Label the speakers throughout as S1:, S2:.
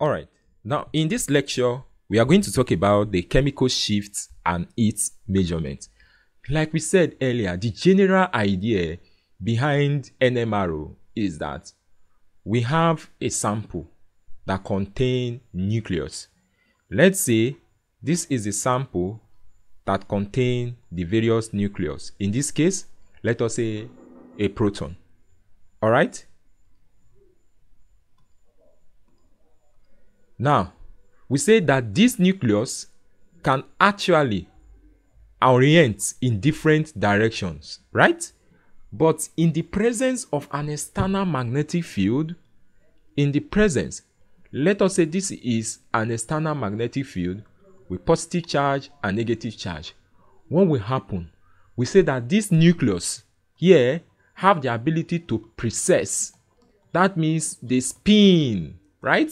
S1: All right. Now, in this lecture, we are going to talk about the chemical shifts and its measurement. Like we said earlier, the general idea behind NMRO is that we have a sample that contain nucleus. Let's say this is a sample that contain the various nucleus. In this case, let us say a proton. All right? Now, we say that this nucleus can actually orient in different directions, right? But in the presence of an external magnetic field, in the presence, let us say this is an external magnetic field with positive charge and negative charge. What will happen? We say that this nucleus here have the ability to precess. That means they spin, right?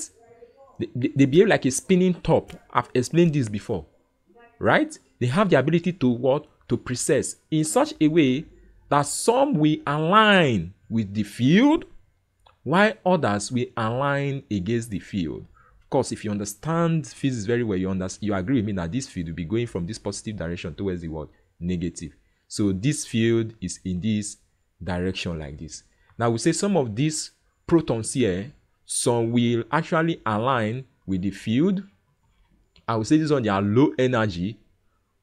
S1: They, they, behave like a spinning top. I've explained this before. Right? They have the ability to what? To precess in such a way that some will align with the field while others will align against the field. Of course, if you understand physics very well, you understand, you agree with me that this field will be going from this positive direction towards the what? Negative. So this field is in this direction like this. Now we say some of these protons here some will actually align with the field. I will say this one, they are low energy,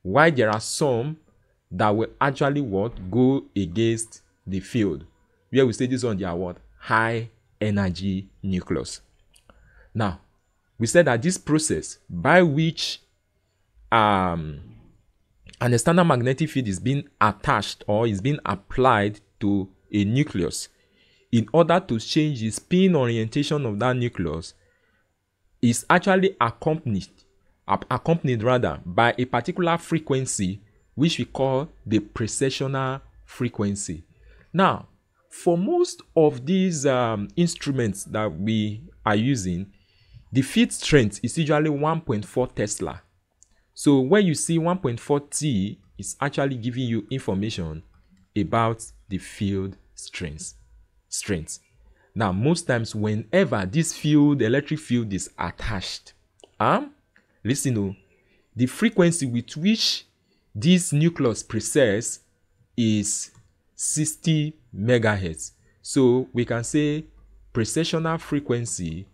S1: while there are some that will actually what go against the field. Where we say this one, they are what high energy nucleus. Now, we said that this process by which um, an external magnetic field is being attached or is being applied to a nucleus in order to change the spin orientation of that nucleus is actually accompanied accompanied rather by a particular frequency which we call the precessional frequency. Now, for most of these um, instruments that we are using, the field strength is usually 1.4 Tesla. So when you see 1.4 T, it's actually giving you information about the field strength strength. Now, most times, whenever this field, electric field, is attached, um, listen, oh, the frequency with which this nucleus precess is 60 megahertz. So we can say precessional frequency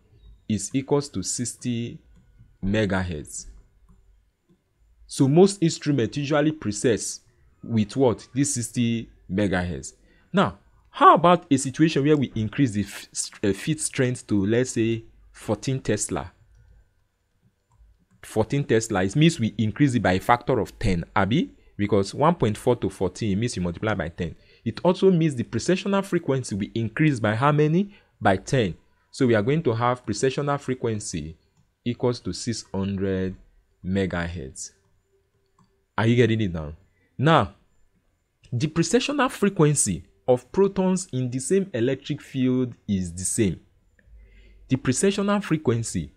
S1: is equals to 60 megahertz. So most instruments usually precess with what? This 60 megahertz. Now, how about a situation where we increase the uh, strength to, let's say, 14 Tesla? 14 Tesla, it means we increase it by a factor of 10, Abby, because 1.4 to 14 means you multiply by 10. It also means the precessional frequency we increase by how many? By 10. So we are going to have precessional frequency equals to 600 megahertz. Are you getting it now? Now, the precessional frequency of protons in the same electric field is the same. The precessional frequency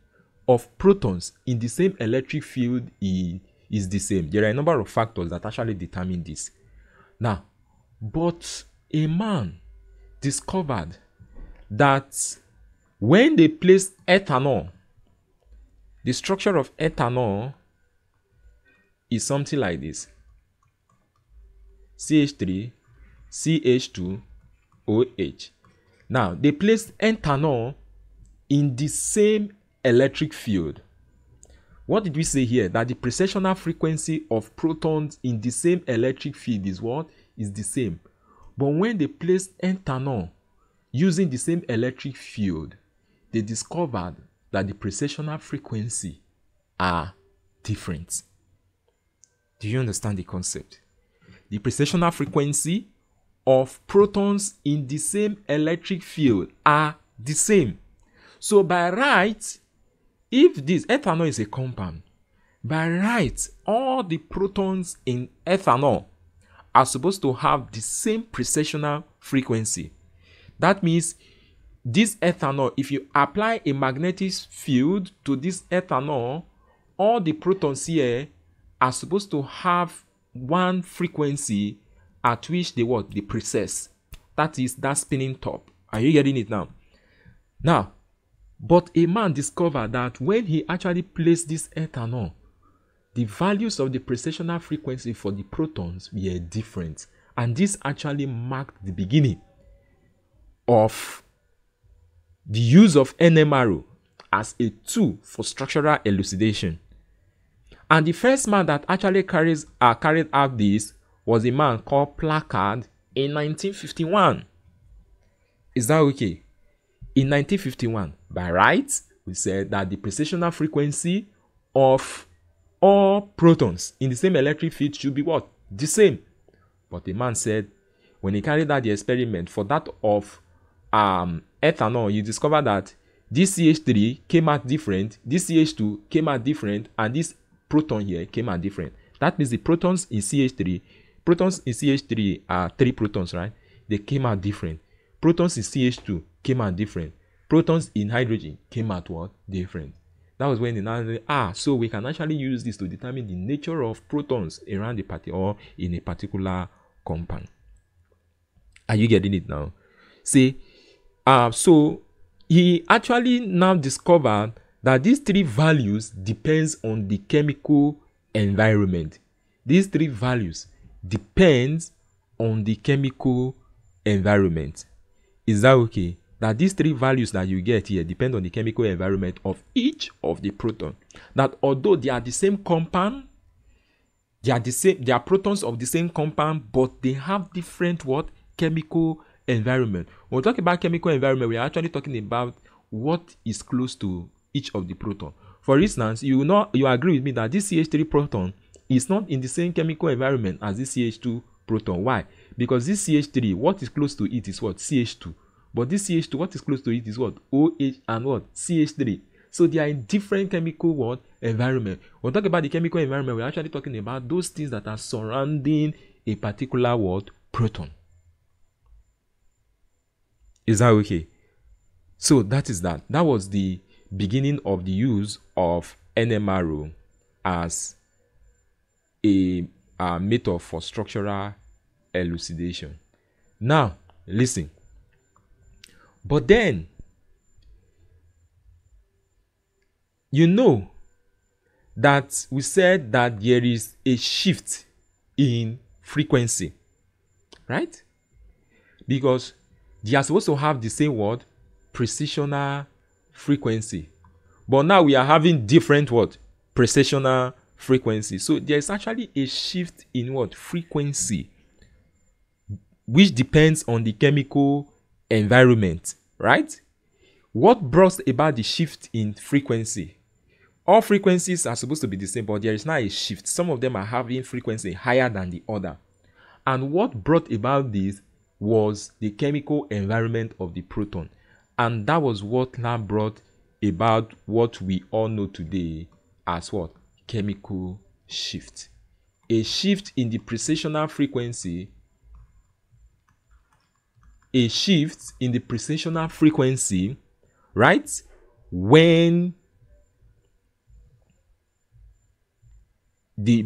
S1: of protons in the same electric field is, the same. There are a number of factors that actually determine this. Now, but a man discovered that when they placed ethanol, the structure of ethanol is something like this CH3 CH2OH. Now, they placed ethanol in the same electric field. What did we say here? That the precessional frequency of protons in the same electric field is what? Is the same. But when they placed ethanol using the same electric field, they discovered that the precessional frequency are different. Do you understand the concept? The precessional frequency of protons in the same electric field are the same. So by right, if this ethanol is a compound, by right, all the protons in ethanol are supposed to have the same precessional frequency. That means this ethanol, if you apply a magnetic field to this ethanol, all the protons here are supposed to have one frequency at which they what they precess. That is that spinning top. Are you getting it now? Now, But a man discovered that when he actually placed this ethanol, the values of the precessional frequency for the protons were different. And this actually marked the beginning of the use of NMRO as a tool for structural elucidation. And the first man that actually carries, uh, carried out this was a man called Packard in 1951. Is that okay? In 1951, by right, we said that the precessional frequency of all protons in the same electric field should be what? The same. But the man said when he carried out the experiment for that of um, ethanol, you discover that this CH3 came out different, this CH2 came out different, and this proton here came out different. That means the protons in CH3, protons in CH3 are three protons, right? They came out different. Protons in CH2 came out different. Protons in hydrogen came out what? Different. That was when they now ah, so we can actually use this to determine the nature of protons around the party or in a particular compound. Are you getting it now? See, uh, so he actually now discovered that these three values depends on the chemical environment. These three values depends on the chemical environment. Is that okay? That these three values that you get here depend on the chemical environment of each of the proton. That although they are the same compound, they are the same, they are protons of the same compound, but they have different what chemical environment. When we talk about chemical environment, we are actually talking about what is close to each of the proton. For instance, you know you agree with me that this CH3 proton is not in the same chemical environment as this CH2 proton. Why? Because this CH3, what is close to it is what? CH2. But this CH2, what is close to it is what? OH and what? CH3. So they are in different chemical what? Environment. When we talk about the chemical environment, we're actually talking about those things that are surrounding a particular what? Proton. Is that okay? So that is that. That was the beginning of the use of NMRO as a, a method for structural elucidation. Now, listen. But then, you know that we said that there is a shift in frequency, right? Because they are supposed to have the same word precessional frequency but now we are having different what precessional frequency. So there is actually a shift in what? Frequency which depends on the chemical environment right? What brought about the shift in frequency? All frequencies are supposed to be the same but there is now a shift. Some of them are having frequency higher than the other. And what brought about this was the chemical environment of the proton. And that was what now brought about what we all know today as what? Chemical shift. A shift in the precessional frequency. A shift in the precessional frequency, right? When the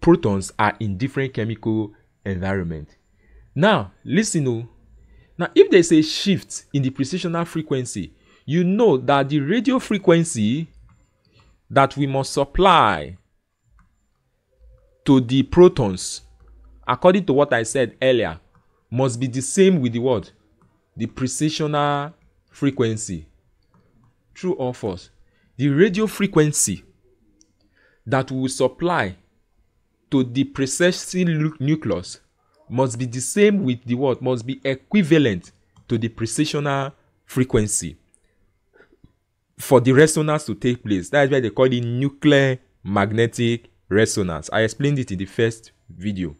S1: protons are in different chemical environment now, listen. Oh. Now, if there's a shift in the precessional frequency, you know that the radio frequency that we must supply to the protons, according to what I said earlier, must be the same with the what? The precessional frequency. True or false? The radio frequency that we supply to the precession nucleus must be the same with the what must be equivalent to the precessional frequency for the resonance to take place. That is why they call it nuclear magnetic resonance. I explained it in the first video.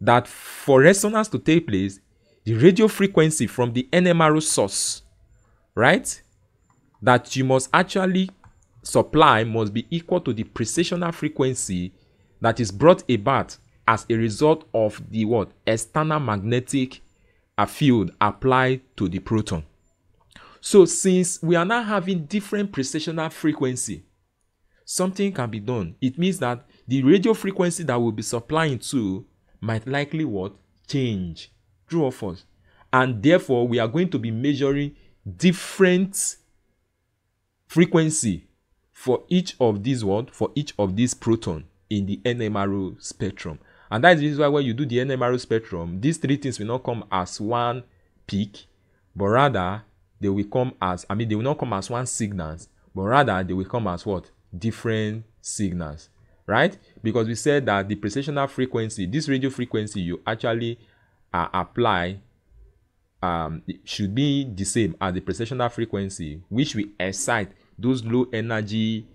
S1: That for resonance to take place, the radio frequency from the NMRO source, right, that you must actually supply must be equal to the precessional frequency that is brought about as a result of the what external magnetic field applied to the proton. So since we are now having different precessional frequency, something can be done. It means that the radio frequency that we'll be supplying to might likely what change. True or false? And therefore, we are going to be measuring different frequency for each of these what for each of these proton in the NMRO spectrum. And that is why when you do the NMRO spectrum, these three things will not come as one peak, but rather they will come as I mean they will not come as one signals, but rather they will come as what different signals, right? Because we said that the precessional frequency, this radio frequency, you actually uh, apply um, should be the same as the precessional frequency, which we excite those low energy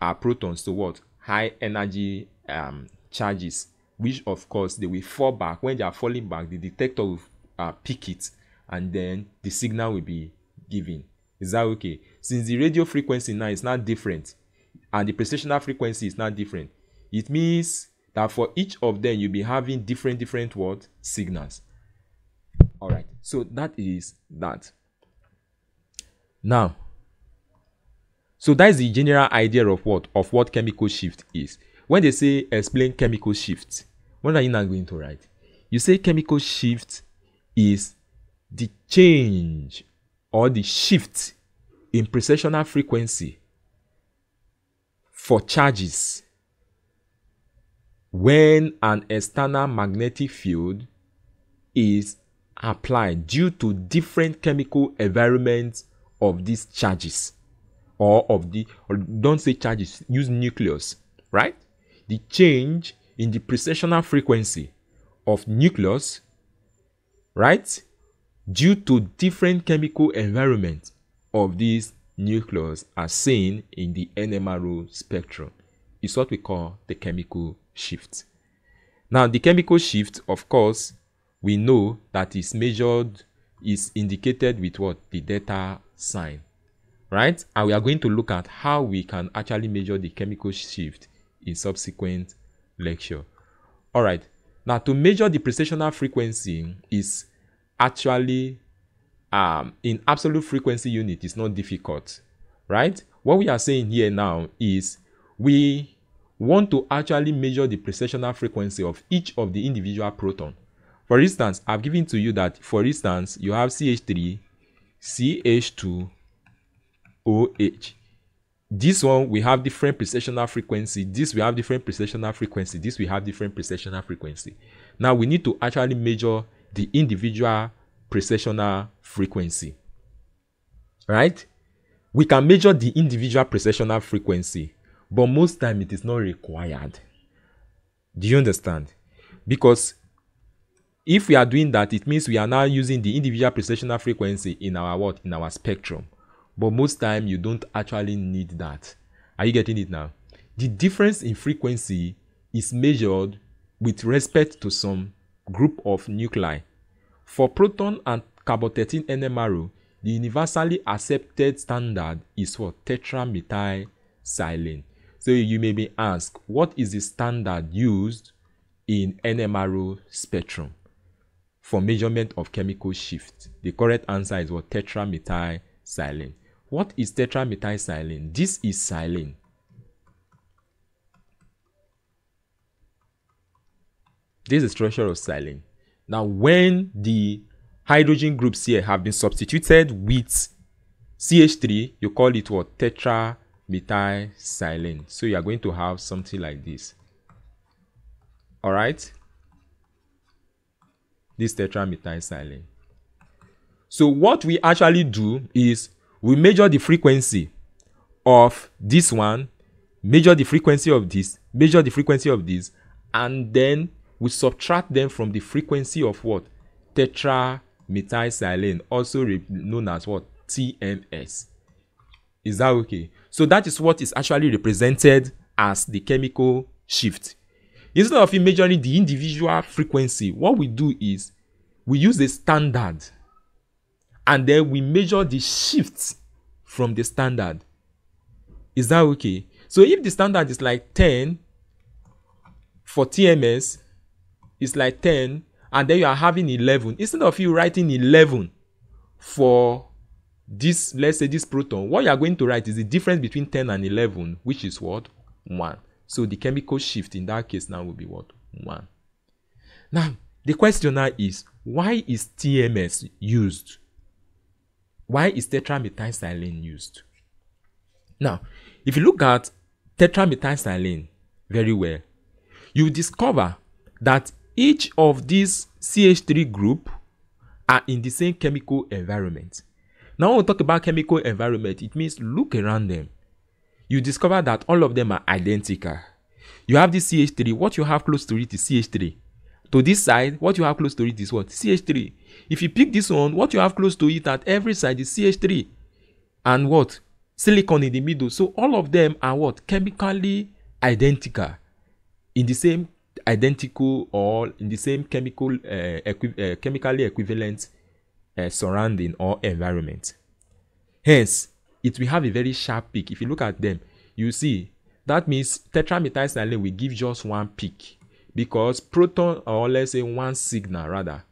S1: uh, protons to what high energy um, charges, which of course they will fall back. When they are falling back, the detector will uh, pick it, and then the signal will be given. Is that okay? Since the radio frequency now is not different, and the precessional frequency is not different, it means that for each of them you'll be having different different what signals. All right. So that is that. Now, so that is the general idea of what of what chemical shift is. When they say explain chemical shift, what are you now going to write? You say chemical shift is the change or the shift in precessional frequency for charges. When an external magnetic field is applied due to different chemical environments of these charges or of the or don't say charges use nucleus right? The change in the precessional frequency of nucleus right due to different chemical environment of these nucleus as seen in the NMRO spectrum. Is what we call the chemical shift. Now the chemical shift of course we know that is measured is indicated with what? The delta sign right? And we are going to look at how we can actually measure the chemical shift in subsequent lecture. All right. Now to measure the precessional frequency is actually um, in absolute frequency unit is not difficult right what we are saying here now is we want to actually measure the precessional frequency of each of the individual proton for instance, I've given to you that, for instance, you have CH3, CH2, OH. This one, we have different precessional frequency. This, we have different precessional frequency. This, we have different precessional frequency. Now, we need to actually measure the individual precessional frequency. Right? We can measure the individual precessional frequency, but most time it is not required. Do you understand? Because if we are doing that, it means we are now using the individual precessional frequency in our what? In our spectrum. But most time you don't actually need that. Are you getting it now? The difference in frequency is measured with respect to some group of nuclei. For proton and carbon-13 NMRO, the universally accepted standard is for tetramethylsilane. So you may be asked, what is the standard used in NMRO spectrum? for measurement of chemical shift? The correct answer is what? Tetramethylsilane. What is tetramethylsilane? This is silane. This is structure of silane. Now, when the hydrogen groups here have been substituted with CH3, you call it what? Tetramethylsilane. So you are going to have something like this. All right this tetramethylsilane. So what we actually do is we measure the frequency of this one, measure the frequency of this, measure the frequency of this, and then we subtract them from the frequency of what? Tetramethylsilane, also known as what? TMS. Is that okay? So that is what is actually represented as the chemical shift Instead of measuring the individual frequency, what we do is we use a standard and then we measure the shifts from the standard. Is that okay? So if the standard is like 10 for TMS, it's like 10, and then you are having 11. Instead of you writing 11 for this, let's say this proton, what you are going to write is the difference between 10 and 11, which is what? 1. So the chemical shift in that case now will be what? 1. Now, the question now is, why is TMS used? Why is tetramethylsilane used? Now, if you look at tetramethylsilane very well, you discover that each of these CH3 group are in the same chemical environment. Now, when we talk about chemical environment, it means look around them. You discover that all of them are identical. You have this CH3, what you have close to it is CH3. To this side, what you have close to it is what? CH3. If you pick this one, what you have close to it at every side is CH3. And what? Silicon in the middle. So all of them are what? Chemically identical. In the same identical or in the same chemical uh, equi- uh, chemically equivalent uh, surrounding or environment. Hence, it will have a very sharp peak. If you look at them, you see that means tetramethylsilane will give just one peak because proton or let's say one signal rather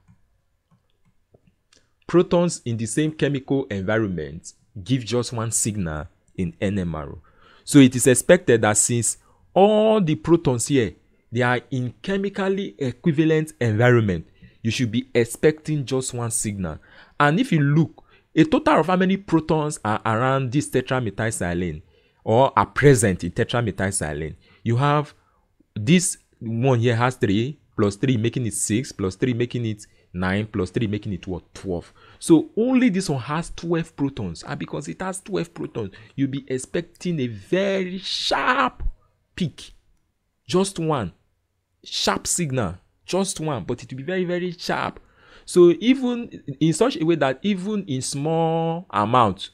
S1: protons in the same chemical environment give just one signal in NMRO. So it is expected that since all the protons here they are in chemically equivalent environment, you should be expecting just one signal. And if you look, a total of how many protons are around this tetramethylsilane or are present in tetramethylsilane, you have this one here has 3 plus 3 making it 6 plus 3 making it 9 plus 3 making it what? 12 so only this one has 12 protons. And because it has 12 protons you'll be expecting a very sharp peak. Just one sharp signal just one but it will be very very sharp. So even in such a way that even in small amount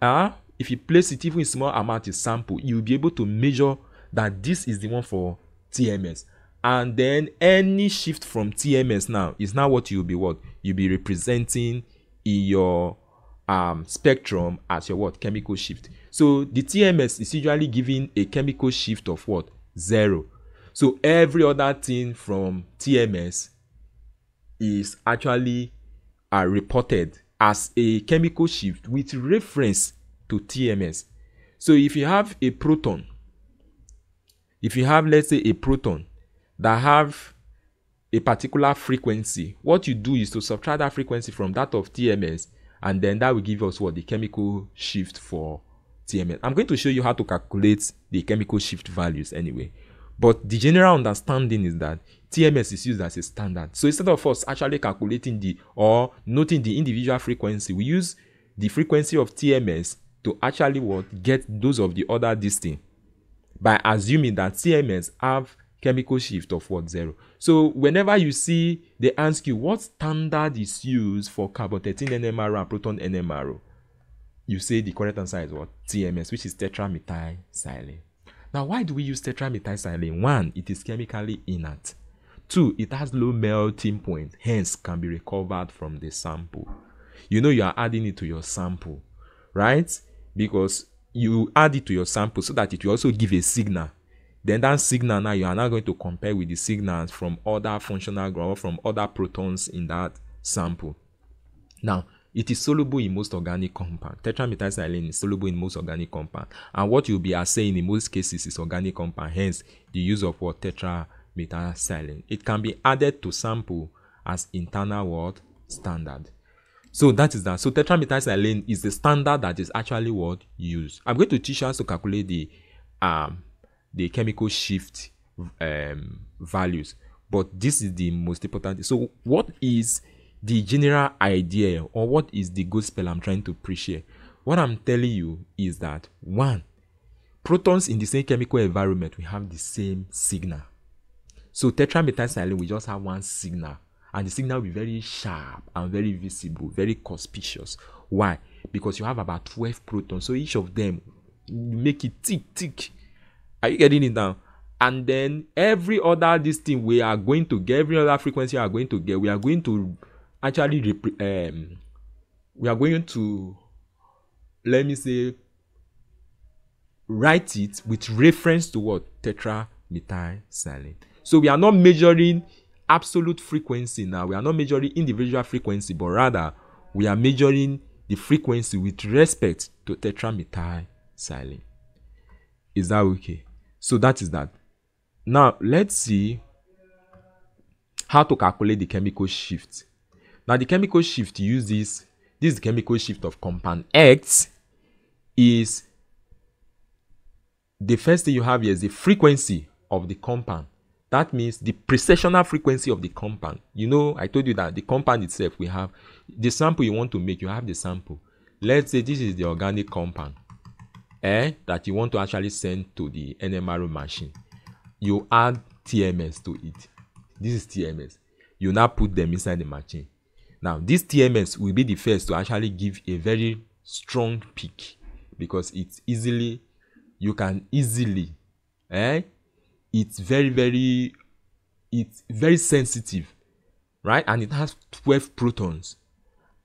S1: uh, if you place it even in small amount in sample you'll be able to measure that this is the one for tms and then any shift from tms now is now what you'll be what? You'll be representing in your um, spectrum as your what? Chemical shift. So the tms is usually giving a chemical shift of what? Zero so every other thing from TMS is actually uh, reported as a chemical shift with reference to TMS. So if you have a proton, if you have let's say a proton that have a particular frequency, what you do is to subtract that frequency from that of TMS and then that will give us what the chemical shift for TMS. I'm going to show you how to calculate the chemical shift values anyway. But the general understanding is that TMS is used as a standard. So instead of us actually calculating the or noting the individual frequency, we use the frequency of TMS to actually what get those of the other distinct by assuming that TMS have chemical shift of what zero. So whenever you see they ask you what standard is used for carbon 13 NMR and proton NMR, you say the correct answer is what TMS, which is tetramethylsilane. Now, why do we use tetramethylsilane? One, it is chemically inert. Two, it has low melting point, hence can be recovered from the sample. You know you are adding it to your sample, right? Because you add it to your sample so that it will also give a signal. Then that signal now you are now going to compare with the signals from other functional groups from other protons in that sample. Now, it is soluble in most organic compounds. Tetramethylsilane is soluble in most organic compounds. And what you'll be assaying in most cases is organic compound, hence the use of what tetramethylsilane. It can be added to sample as internal what standard. So that is that. So tetramethylsilane is the standard that is actually what used. I'm going to teach us to calculate the um the chemical shift um, values, but this is the most important. So what is the general idea or what is the gospel I'm trying to preach here? What I'm telling you is that one, protons in the same chemical environment will have the same signal. So tetramethylsilane we just have one signal, and the signal will be very sharp and very visible, very conspicuous. Why? Because you have about 12 protons, so each of them make it tick tick. Are you getting it now? And then every other this thing we are going to get, every other frequency we are going to get, we are going to actually um, we are going to let me say write it with reference to what? Tetramethylsilane so we are not measuring absolute frequency now. We are not measuring individual frequency but rather we are measuring the frequency with respect to tetramethylsilane is that okay? So that is that. Now let's see how to calculate the chemical shift now the chemical shift uses this chemical shift of compound X is the first thing you have here is the frequency of the compound. That means the precessional frequency of the compound. You know, I told you that the compound itself, we have the sample you want to make, you have the sample. Let's say this is the organic compound eh, that you want to actually send to the NMRO machine. You add TMS to it. This is TMS. You now put them inside the machine. Now, this TMS will be the first to actually give a very strong peak because it's easily, you can easily, eh, it's very very it's very sensitive right? And it has 12 protons.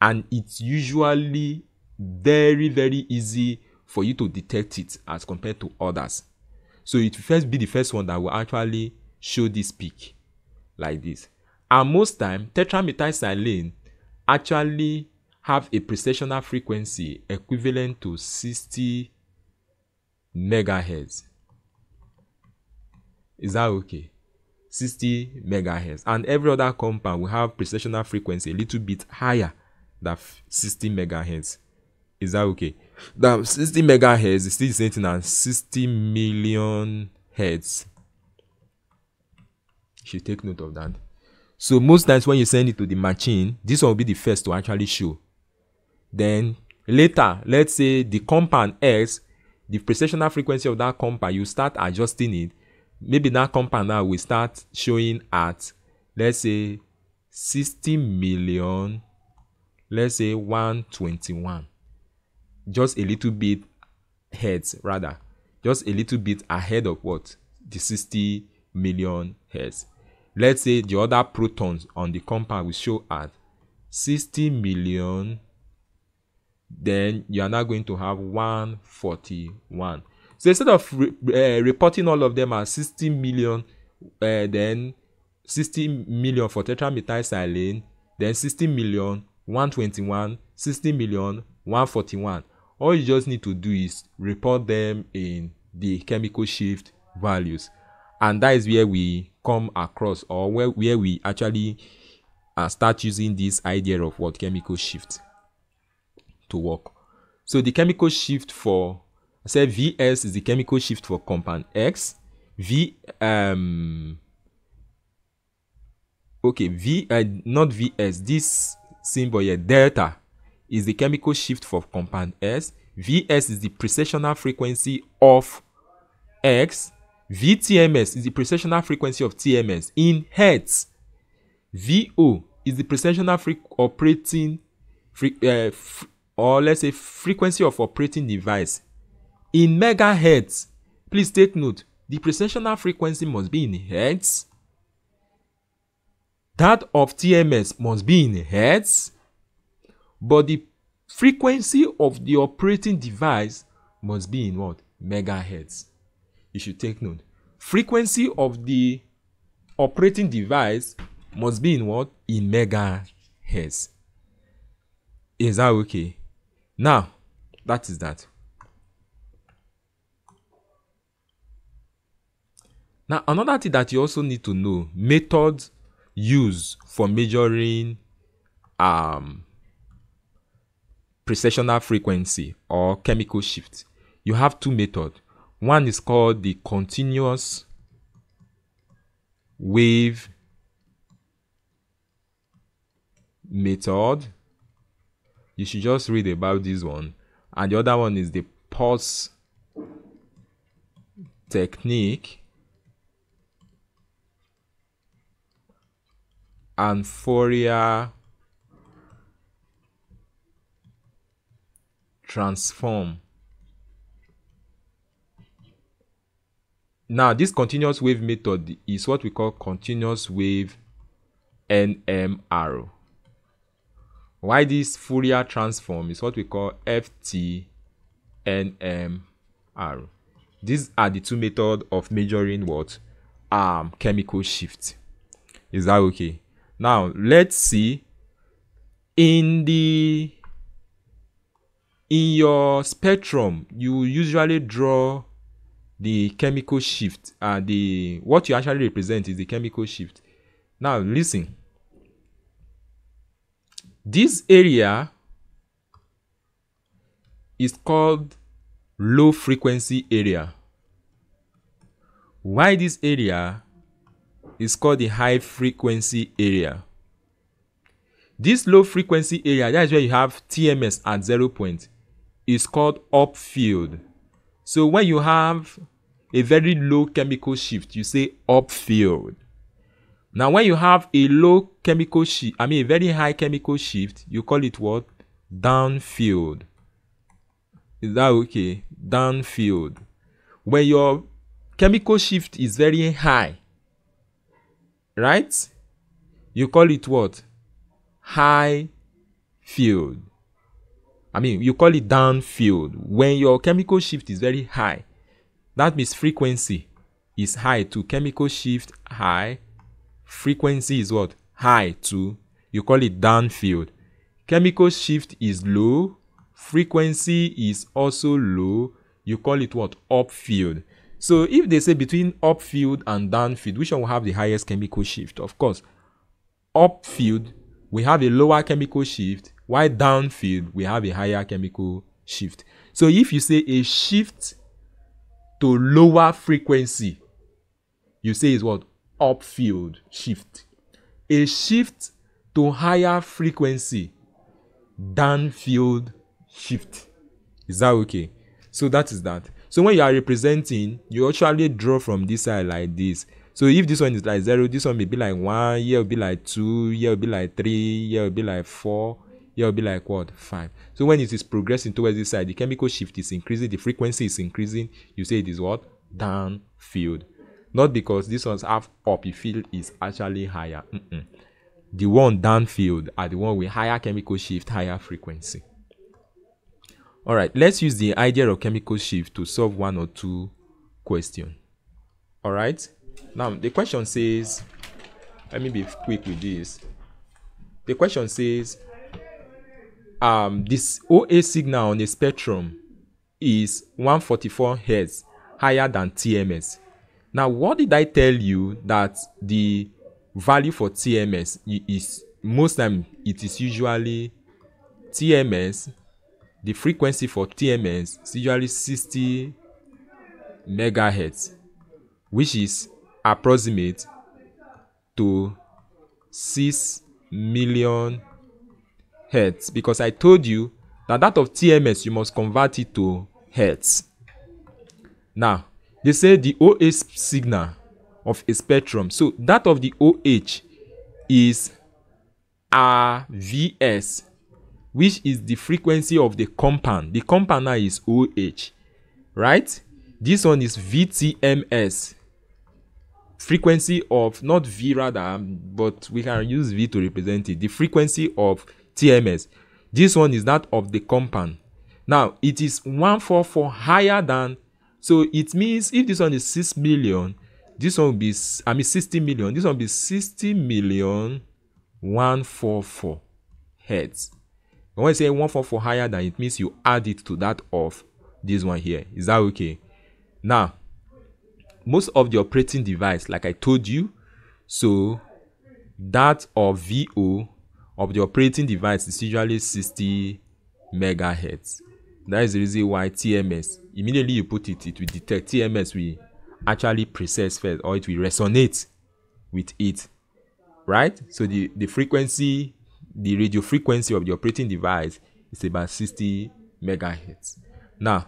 S1: And it's usually very very easy for you to detect it as compared to others. So it will first be the first one that will actually show this peak like this. And most time tetramethylsilane actually have a precessional frequency equivalent to 60 megahertz is that okay? 60 megahertz. And every other compound will have precessional frequency a little bit higher than 60 megahertz. Is that okay? Now, 60 megahertz is still the same thing as 60 million hertz. You should take note of that. So most times when you send it to the machine, this one will be the first to actually show. Then later, let's say the compound X, the precessional frequency of that compound, you start adjusting it. Maybe that compound now will start showing at let's say 60 million let's say 121 just a little bit heads rather. Just a little bit ahead of what? The 60 million heads let's say the other protons on the compound will show at 60 million then you are now going to have 141 so instead of re uh, reporting all of them as 60 million, uh, then 60 million for tetramethylsilane, then 60 million, 121, 60 million, 141. All you just need to do is report them in the chemical shift values. And that is where we come across or where, where we actually uh, start using this idea of what chemical shift to work. So the chemical shift for I said VS is the chemical shift for compound X. V um okay V uh, not VS this symbol here delta is the chemical shift for compound S. VS is the precessional frequency of X. VTMS is the precessional frequency of TMS in hertz. VO is the precessional operating fre uh, or let's say frequency of operating device. In megahertz please take note the precessional frequency must be in hertz. That of tms must be in hertz. But the frequency of the operating device must be in what? Megahertz you should take note. Frequency of the operating device must be in what? In megahertz. Is that okay? Now that is that. Now, another thing that you also need to know, methods used for measuring um, precessional frequency or chemical shift. You have two methods. One is called the continuous wave method. You should just read about this one. And the other one is the pulse technique and Fourier transform. Now, this continuous wave method is what we call continuous wave NMR. Why this Fourier transform is what we call FTNMR. These are the two methods of measuring what um chemical shift. Is that okay? Now, let's see in the in your spectrum, you usually draw the chemical shift and uh, the what you actually represent is the chemical shift. Now, listen. This area is called low frequency area. Why this area is called the high frequency area. This low frequency area, that is where you have TMS at zero point, is called upfield. So when you have a very low chemical shift, you say upfield. Now when you have a low chemical shift, I mean a very high chemical shift, you call it what? Downfield. Is that okay? Downfield. When your chemical shift is very high, right? You call it what? High field. I mean, you call it downfield. When your chemical shift is very high, that means frequency is high to chemical shift high. Frequency is what? High to. You call it downfield. Chemical shift is low. Frequency is also low. You call it what? Upfield. So if they say between upfield and downfield, which one will have the highest chemical shift? Of course, upfield we have a lower chemical shift, while downfield we have a higher chemical shift. So if you say a shift to lower frequency, you say is what? Upfield shift. A shift to higher frequency, downfield shift. Is that okay? So that is that. So when you are representing, you actually draw from this side like this. So if this one is like zero, this one may be like one, here will be like two, here will be like three, here will be like four, here will be like what? Five. So when it is progressing towards this side, the chemical shift is increasing, the frequency is increasing, you say it is what? Down field. Not because this one's half up, feel is actually higher. Mm-mm. The one downfield are the one with higher chemical shift, higher frequency. All right, let's use the idea of chemical shift to solve one or two question All right. Now, the question says, let me be quick with this. The question says, um, this OA signal on a spectrum is 144 hertz higher than TMS. Now, what did I tell you that the value for TMS is most time it is usually TMS the frequency for TMS is usually 60 megahertz, which is approximate to 6 million hertz because I told you that that of TMS you must convert it to hertz. Now, they say the OH signal of a spectrum. So that of the OH is RVS which is the frequency of the compound. The compound now is OH, right? This one is VTMS. Frequency of, not V rather, but we can use V to represent it. The frequency of TMS. This one is that of the compound. Now, it is 144 higher than, so it means if this one is 6 million, this one will be, I mean 60 million, this one will be 60 million 144 hertz. When I say 144 higher than it means you add it to that of this one here. Is that okay? Now, most of the operating device, like I told you, so that of VO of the operating device is usually 60 megahertz. That is the reason why TMS, immediately you put it, it will detect TMS will actually process first or it will resonate with it. Right? So the, the frequency the radio frequency of the operating device is about 60 megahertz. Now,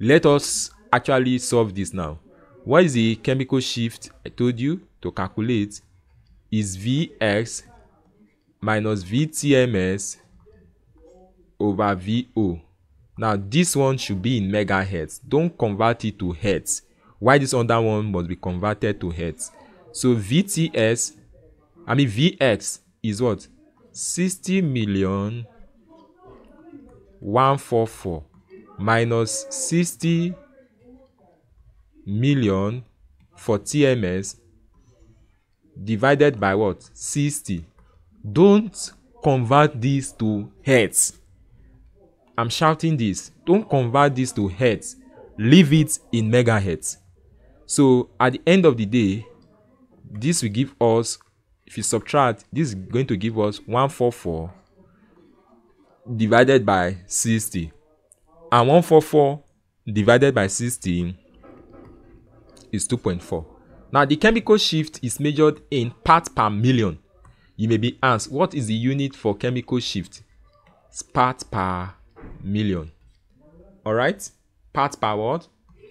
S1: let us actually solve this now. What is the chemical shift I told you to calculate is Vx minus VTMS over VO. Now, this one should be in megahertz. Don't convert it to hertz. Why this other one must be converted to hertz? So VTS, I mean Vx is what? sixty million one four four minus sixty million for TMS divided by what sixty don't convert this to hertz i'm shouting this. Don't convert this to hertz leave it in megahertz so at the end of the day this will give us if you subtract this is going to give us 144 divided by 60 and 144 divided by 60 is 2.4. Now, the chemical shift is measured in parts per million. You may be asked, what is the unit for chemical shift? Parts per million. All right? Parts per what?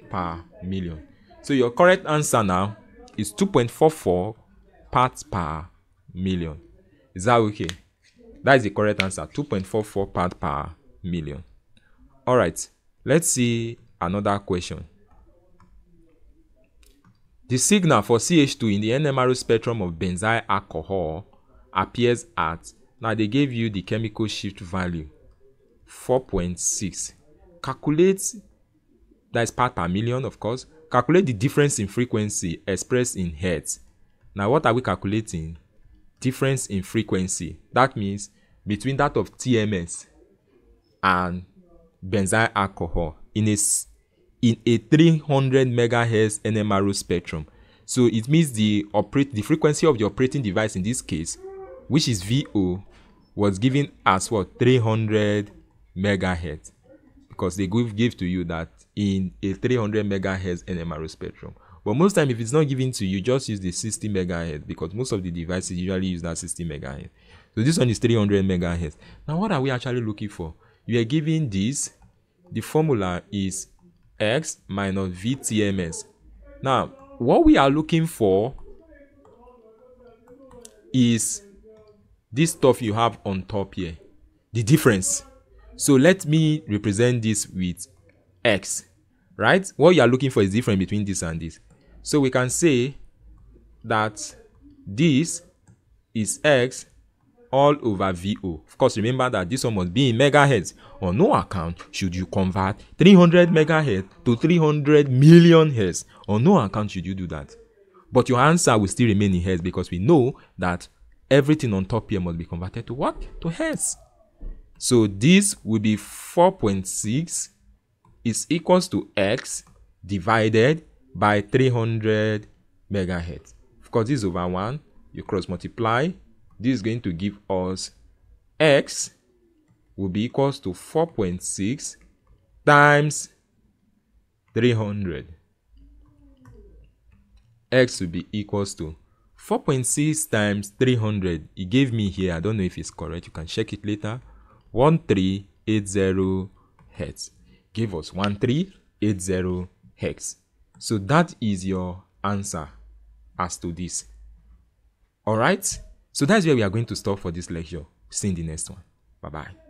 S1: Per million. So your correct answer now is 2.44 parts per million. Is that okay? That is the correct answer. 2.44 parts per million. All right. Let's see another question. The signal for CH2 in the NMRO spectrum of benzyl alcohol appears at, now they gave you the chemical shift value, 4.6. Calculate, that is part per million of course, calculate the difference in frequency expressed in hertz. Now what are we calculating? Difference in frequency. That means between that of TMS and benzyl alcohol in a in a 300 megahertz NMRO spectrum. So it means the operate the frequency of the operating device in this case, which is VO, was given as what 300 megahertz because they give, give to you that in a 300 megahertz NMRO spectrum. But most time, if it's not given to you, just use the 60 megahertz because most of the devices usually use that 60 megahertz. So this one is 300 megahertz. Now, what are we actually looking for? You are given this. The formula is x minus vtms. Now, what we are looking for is this stuff you have on top here, the difference. So let me represent this with x, right? What you are looking for is different between this and this. So we can say that this is x all over VO. Of course, remember that this one must be in megahertz. On no account should you convert 300 megahertz to 300 million hertz. On no account should you do that. But your answer will still remain in hertz because we know that everything on top here must be converted to what? To hertz. So this will be 4.6 is equals to x divided by 300 megahertz. Of course, this is over 1. You cross multiply this is going to give us x will be equals to 4.6 times 300 x will be equals to 4.6 times 300 it gave me here i don't know if it's correct you can check it later 1380 hertz give us 1380 hertz so that is your answer as to this all right so that's where we are going to stop for this lecture. See you in the next one. Bye bye.